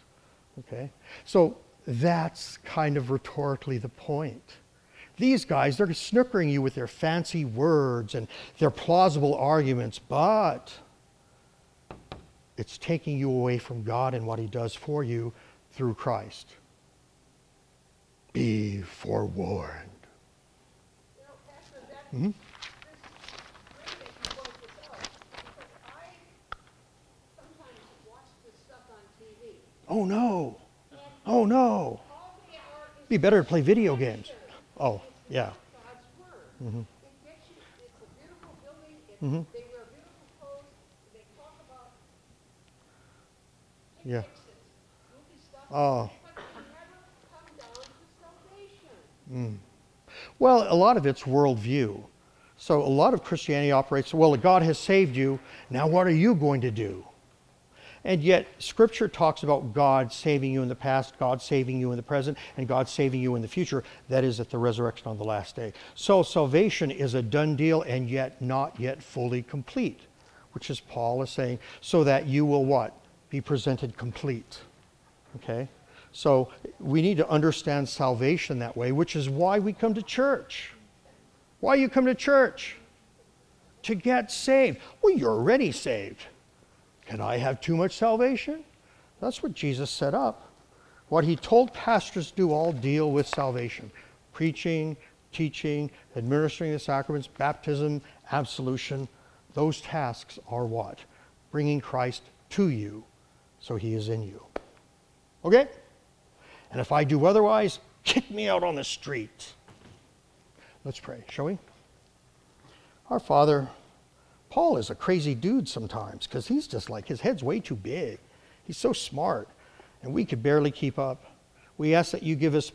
Okay? So that's kind of rhetorically the point. These guys, they're snookering you with their fancy words and their plausible arguments, but it's taking you away from God and what He does for you through Christ. Be forewarned. Mm-hmm. Oh no. Oh no. Be better to play video games. Oh, yeah. Mm-hmm. Mm-hmm. Yeah. Oh. Mm. Well, a lot of it's worldview. So a lot of Christianity operates, well, God has saved you. Now what are you going to do? And yet, Scripture talks about God saving you in the past, God saving you in the present, and God saving you in the future. That is at the resurrection on the last day. So salvation is a done deal and yet not yet fully complete, which is Paul is saying, so that you will what? Be presented complete. Okay? So we need to understand salvation that way, which is why we come to church. Why you come to church? To get saved. Well, you're already saved. Can I have too much salvation? That's what Jesus set up. What he told pastors do all deal with salvation preaching, teaching, administering the sacraments, baptism, absolution. Those tasks are what? Bringing Christ to you so he is in you. Okay? And if I do otherwise, kick me out on the street. Let's pray, shall we? Our Father, Paul is a crazy dude sometimes because he's just like, his head's way too big. He's so smart, and we could barely keep up. We ask that you give us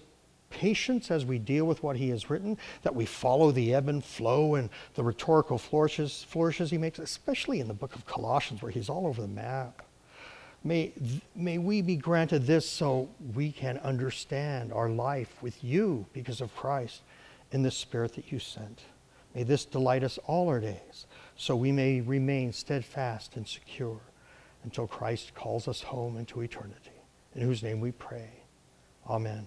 patience as we deal with what he has written, that we follow the ebb and flow and the rhetorical flourishes, flourishes he makes, especially in the book of Colossians where he's all over the map. May, may we be granted this so we can understand our life with you because of Christ in the Spirit that you sent. May this delight us all our days so we may remain steadfast and secure until Christ calls us home into eternity. In whose name we pray. Amen.